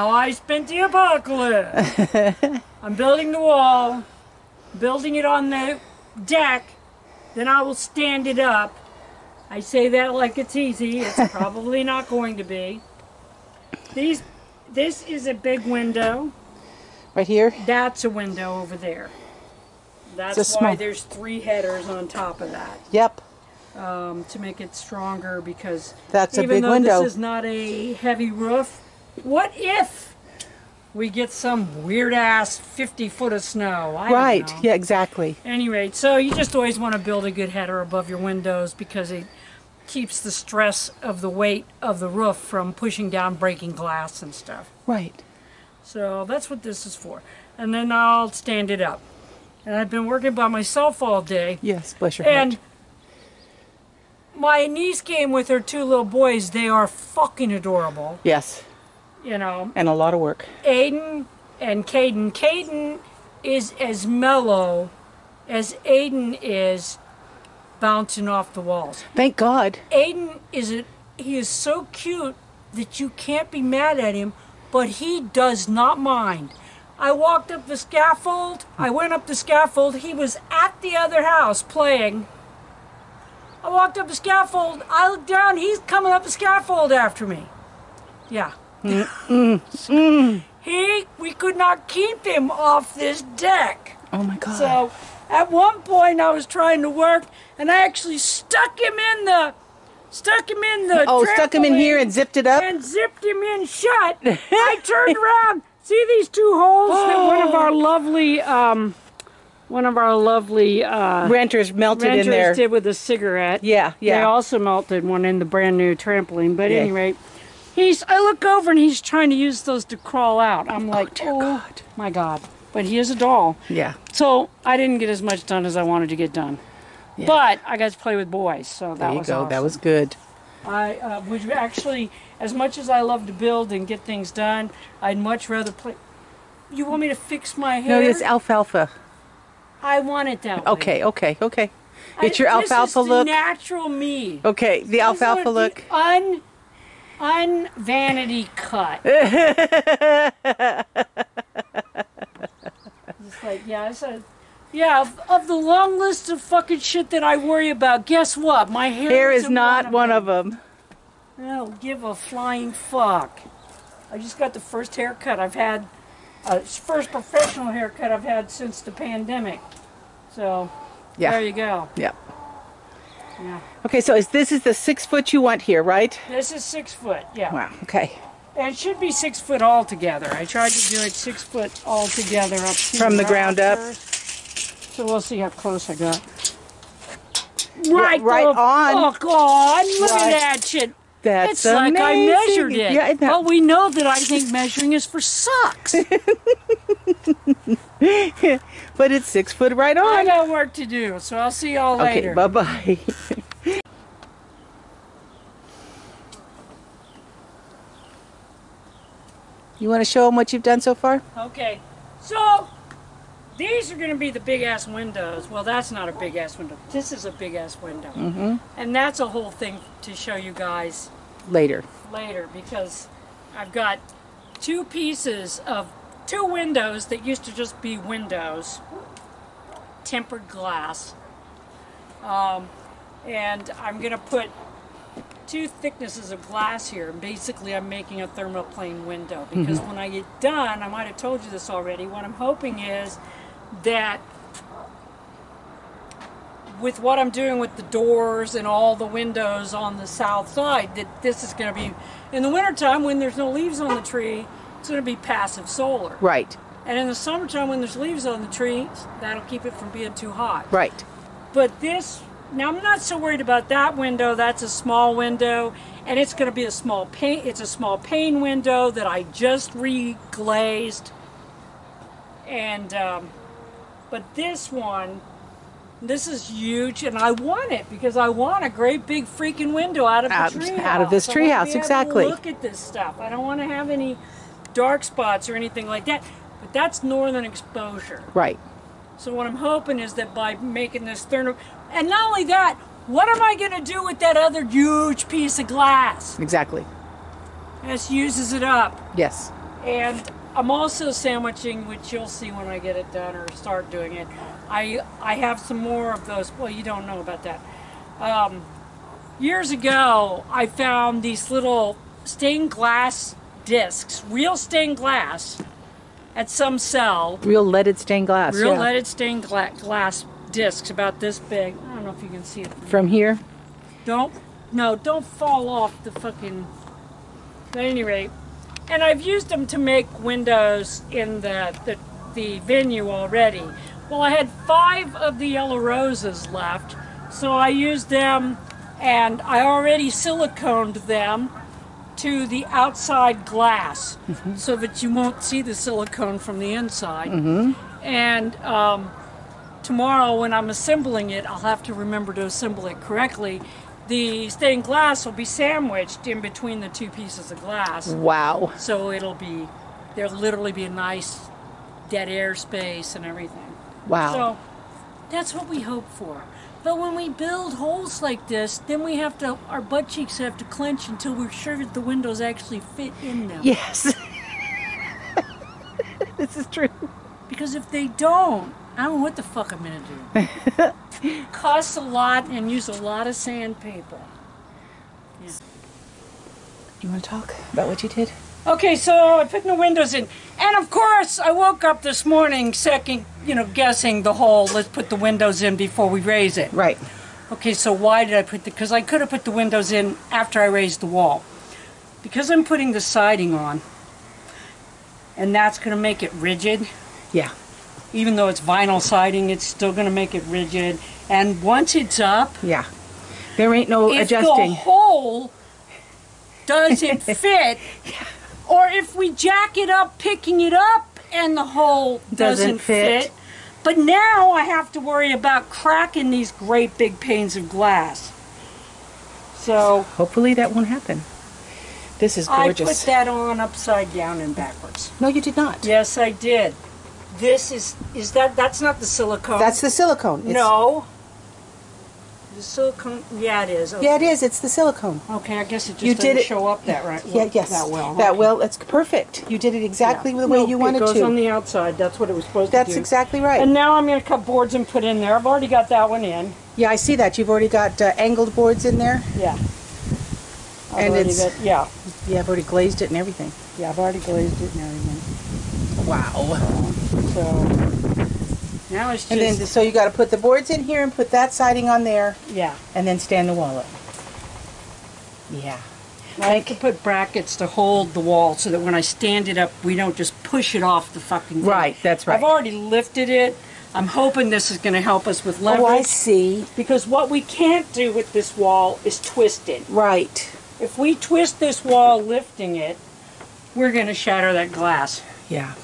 how I spent the apocalypse. I'm building the wall, building it on the deck, then I will stand it up. I say that like it's easy. It's probably not going to be. These, this is a big window. Right here? That's a window over there. That's why small- there's three headers on top of that Yep. um, to make it stronger because That's a even big though window. this is not a heavy roof, what if we get some weird ass 50 foot of snow? I Right. Yeah, exactly. Anyway, so you just always want to build a good header above your windows because it keeps the stress of the weight of the roof from pushing down breaking glass and stuff. Right. So that's what this is for. And then I'll stand it up. And I've been working by myself all day. Yes, bless your And heart. And my niece came with her two little boys. They are fucking adorable. Yes. You know, And a lot of work. Aiden and Caden. Caden is as mellow as Aiden is bouncing off the walls. Thank God. Aiden is a, he is so cute that you can't be mad at him, but he does not mind. I walked up the scaffold. I went up the scaffold. He was at the other house playing. I walked up the scaffold. I looked down. He's coming up the scaffold after me. Yeah. He, we could not keep him off this deck. Oh my God. So at one point I was trying to work and I actually stuck him in the stuck him in the oh, stuck him in here and zipped it up? and zipped him in shut. I turned around. See these two holes that one of our lovely um one of our lovely uh Renters melted renters in there. did with a cigarette. Yeah, yeah. They also melted one in the brand new trampoline. But at Yeah. any rate, he's I look over and he's trying to use those to crawl out. I'm like, dear oh God. my god. But he is a doll. Yeah. So I didn't get as much done as I wanted to get done. Yeah. But I got to play with boys, so that There you was go. That was good. I uh, would actually, as much as I love to build and get things done, I'd much rather play. You want me to fix my hair? No, it's alfalfa. I want it that way. Okay, okay, okay. I- It's your alfalfa the look. natural me. Okay, the This alfalfa the look. Un, un vanity cut. Just like yeah, it's a, yeah. Of, of the long list of fucking shit that I worry about, guess what? My hair, Hair is not one of them. I don't give a flying fuck. I just got the first haircut I've had, uh, first professional haircut I've had since the pandemic. So Yeah. there you go. Yeah. Yeah. Okay, so is this is the six foot you want here, right? This is six foot. Yeah. Wow. Okay. And it should be six foot all together. I tried to do it six foot all together up From the ground up? rafters. So we'll see how close I got. Right, right the on. Fuck on! Look Right. at that shit. That's It's like I measured it. Yeah, But we know that I think measuring is for sucks. but it's six foot right on. I got work to do, so I'll see y'all Okay, later. bye bye. you want to show them what you've done so far? Okay, so these are going to be the big ass windows. Well, that's not a big ass window. This is a big ass window. Mm-hmm. And that's a whole thing to show you guys Later. later because I've got two pieces of two windows that used to just be windows, tempered glass. Um, and I'm going to put two thicknesses of glass here. And basically, I'm making a thermopane window because when I get done, I might have told you this already. What I'm hoping is that with what I'm doing with the doors and all the windows on the south side, that this is going to be, in the wintertime when there's no leaves on the tree, it's going to be passive solar. Right. And in the summertime when there's leaves on the trees, that'll keep it from being too hot. Right. But this, now I'm not so worried about that window. That's a small window, and it's going to be a small pane. It's a small pane window that I just reglazed. And, um, but this one, this is huge, and I want it because I want a great big freaking window out of the Out- tree out of this treehouse, exactly. Look at this stuff. I don't want to have any dark spots or anything like that. But that's northern exposure. Right. So what I'm hoping is that by making this thermo, and not only that, what am I going to do with that other huge piece of glass? Exactly. This uses it up. Yes. And I'm also sandwiching, which you'll see when I get it done or start doing it. I I have some more of those. Well, you don't know about that. Um, years ago, I found these little stained glass discs, real stained glass, at some cell. Real leaded stained glass. Real yeah. leaded stained gla- glass discs about this big. I don't know if you can see it. From here? Don't, no, don't fall off the fucking. At any rate, and I've used them to make windows in the the, the venue already. Well, I had five of the yellow roses left, so I used them, and I already siliconed them to the outside glass, so that you won't see the silicone from the inside. And um, tomorrow when I'm assembling it, I'll have to remember to assemble it correctly. The stained glass will be sandwiched in between the two pieces of glass. Wow. So it'll be, there'll literally be a nice dead air space and everything. Wow. So that's what we hope for. But when we build holes like this, then we have to, our butt cheeks have to clench until we're sure that the windows actually fit in them. yes. this is true. Because if they don't, I don't know what the fuck I'm gonna do. Costs a lot and use a lot of sandpaper. You want to talk about what you did? Okay, so I put the windows in, and of course I woke up this morning second, you know, guessing the whole let's put the windows in before we raise it. Right. Okay, so why did I put the? Because I could have put the windows in after I raised the wall. Because I'm putting the siding on, and that's going to make it rigid. Yeah. Even though it's vinyl siding, it's still going to make it rigid. And once it's up, Yeah. There ain't no if adjusting. the hole doesn't fit, or if we jack it up, picking it up, and the hole Doesn't doesn't, fit. fit. But now I have to worry about cracking these great big panes of glass. So Hopefully that won't happen. This is gorgeous. I put that on upside down and backwards. No, you did not. Yes, I did. This is is that that's not the silicone. That's the silicone. It's- no. The silicone. Yeah, it is. Okay. Yeah, it is. It's the silicone. Okay, I guess it just You did it- show up that right. Yeah, yes. That well. That okay. well. That's perfect. You did it exactly Yeah. the way No, you wanted to. It goes to. on the outside. That's what it was supposed That's to do. That's exactly right. And now I'm going to cut boards and put in there. I've already got that one in. yeah, I see that. You've already got uh, angled boards in there. Yeah. I've And already it's- got- yeah, Yeah, I've already glazed it and everything. yeah. I've already glazed it and everything. Wow. So now it's just And then, so you got to put the boards in here and put that siding on there, yeah. and then stand the wall up. Yeah. I to put brackets to hold the wall so that when I stand it up, we don't just push it off the fucking thing. Right, that's right. I've already lifted it. I'm hoping this is going to help us with leverage. Oh, I see. Because what we can't do with this wall is twist it. Right. If we twist this wall lifting it, we're going to shatter that glass. Yeah.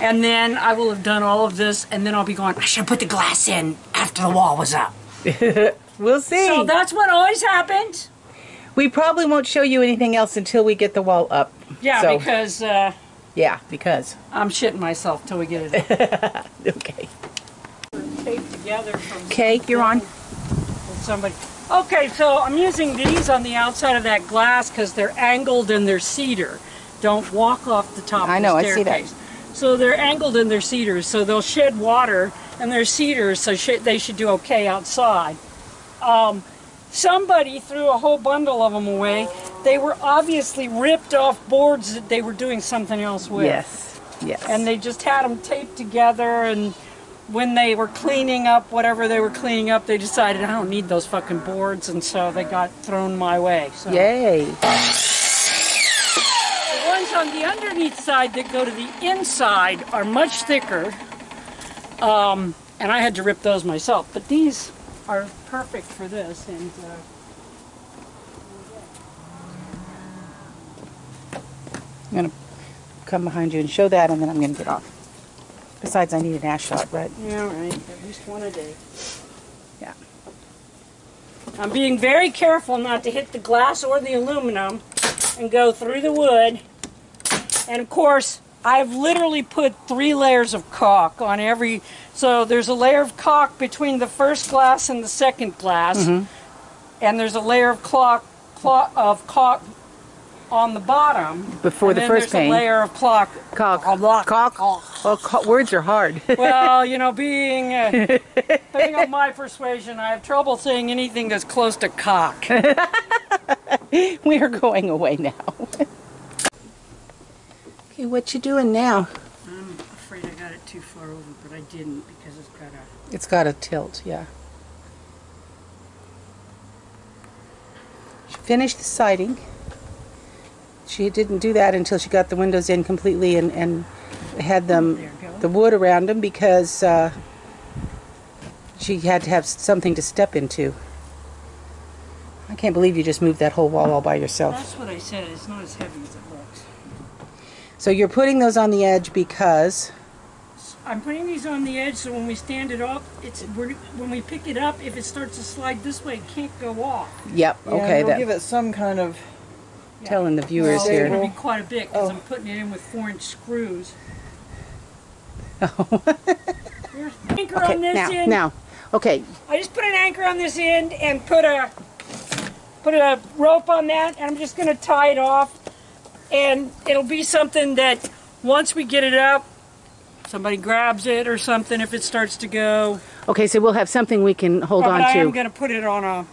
And then I will have done all of this, and then I'll be going, I should have put the glass in after the wall was up. We'll see. So that's what always happens. we probably won't show you anything else until we get the wall up. Yeah, So- because uh, Yeah, because. I'm shitting myself till we get it up. Okay. taped Okay, you're on. somebody. Okay, so I'm using these on the outside of that glass because they're angled and they're cedar. Don't walk off the top I of know, the I see that. So they're angled and they're cedars, so they'll shed water, and they're cedars, so sh- they should do okay outside. Um, somebody threw a whole bundle of them away. They were obviously ripped off boards that they were doing something else with Yes. Yes. and they just had them taped together and when they were cleaning up whatever they were cleaning up they decided i don't need those fucking boards and so they got thrown my way so Yay. The on the underneath side that go to the inside are much thicker um, and i had to rip those myself but these are perfect for this and uh, I'm going to come behind you and show that, and then I'm going to get off. Besides, I need an ash shot, but yeah right at least one a day yeah. I'm being very careful not to hit the glass or the aluminum and go through the wood. And of course, I've literally put three layers of caulk on every. So there's a layer of caulk between the first glass and the second glass, and there's a layer of caulk, of caulk on the bottom. Before the first there's paint. a layer of clock. Caulk. Caulk. Caulk. Oh, words are hard. Well, you know, being uh, being of my persuasion, I have trouble saying anything that's close to cock. we are going away now. okay, what you doing now? I'm afraid I got it too far over, but I didn't because it's got a. It's got a tilt, yeah. She finished the siding. She didn't do that until she got the windows in completely and, and had them There you go. the wood around them because uh, she had to have something to step into. I can't believe you just moved that whole wall all by yourself. That's what I said. It's not as heavy as it looks. So you're putting those on the edge because I'm putting these on the edge so when we stand it up, it's we're, when we pick it up, if it starts to slide this way, it can't go off. yep, Yeah, okay, it'll that, give it some kind of. telling the viewers Well, it's here. going to be quite a bit because Oh. I'm putting it in with four-inch screws. Oh. There's an anchor Okay, on this now, end. now, okay, I just put an anchor on this end and put a put a rope on that, and I'm just going to tie it off, and it'll be something that once we get it up, somebody grabs it or something if it starts to go. okay, so we'll have something we can hold oh, but on I to. am going to put it on a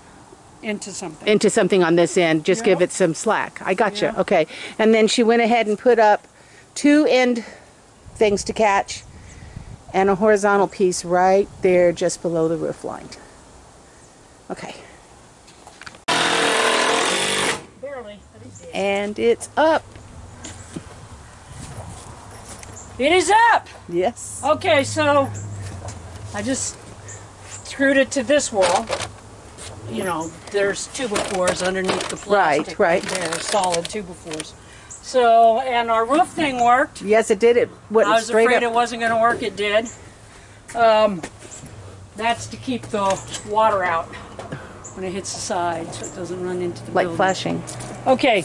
into something. into something on this end, just give it some slack. I got you. Yeah. Okay. And then she went ahead and put up two end things to catch and a horizontal piece right there just below the roof line. Okay. Barely. but it did. And it's up. It is up. Yes. Okay, so I just screwed it to this wall. You know, there's two by fours underneath the plastic. right. Right. There, solid two by fours. So, and our roof thing worked. Yes, it did. It went I was straight afraid up. it wasn't going to work. It did. Um, that's to keep the water out when it hits the side, so it doesn't run into the like building. flashing. Okay,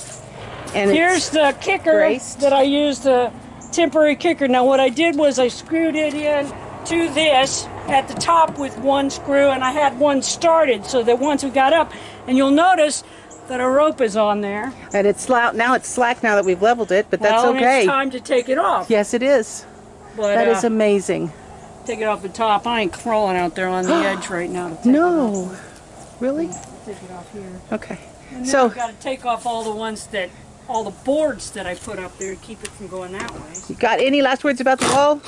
And Here's the kicker braced. that I used, the temporary kicker. Now what I did was I screwed it in to this at the top with one screw and I had one started so that once we got up, and you'll notice that a rope is on there. and it's slack now it's slack now that we've leveled it, but that's well, okay. it's time to take it off. Yes, it is. But That is uh, amazing. take it off the top. I ain't crawling out there on the edge right now to take it No. Really? Take it off here. Okay. And then So- got to take off all the ones that, all the boards that I put up there to keep it from going that way. You got any last words about the wall?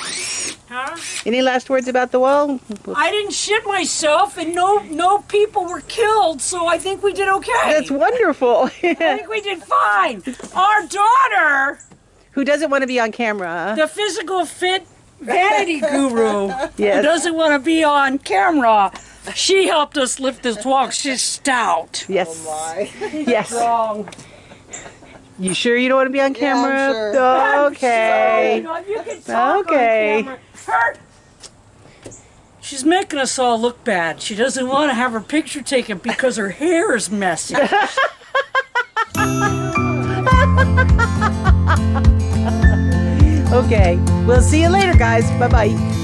Huh? Any last words about the wall? I didn't shit myself, and no no people were killed, so I think we did okay. That's wonderful. I think we did fine. Our daughter, Who doesn't want to be on camera? the physical fit vanity guru, who doesn't want to be on camera, she helped us lift this wall. She's stout. Yes. Oh, my. Yes. Wrong. You sure you don't want to be on Yeah, I'm camera? sure. Okay. You can talk Okay. on. Her. She's making us all look bad. She doesn't want to have her picture taken because her hair is messy. Okay. We'll see you later, guys. Bye bye.